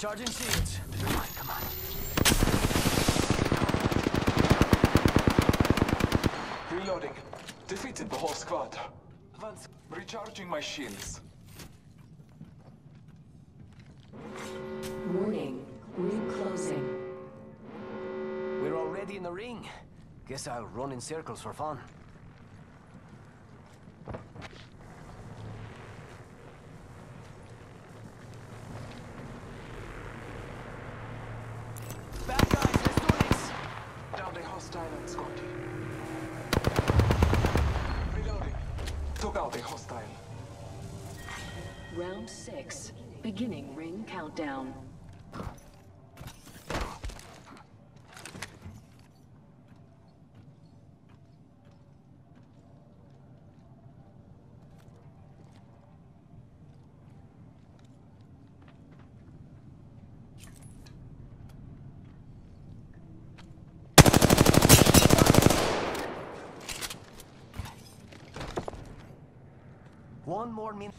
Charging shields. Come on, come on. Reloading. Defeated the whole squad. Once recharging my shields. Warning. Ring closing. We're already in the ring. Guess I'll run in circles for fun. Took out a hostile. Round six. Beginning ring countdown. One more minute.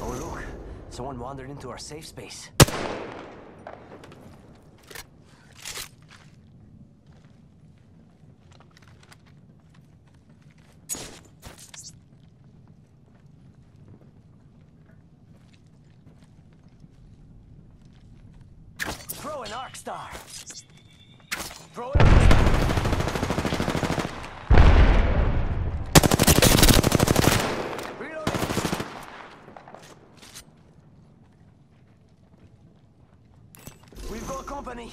Oh look, someone wandered into our safe space. Throw an arc star. Throw arc. Reloading. We've got company.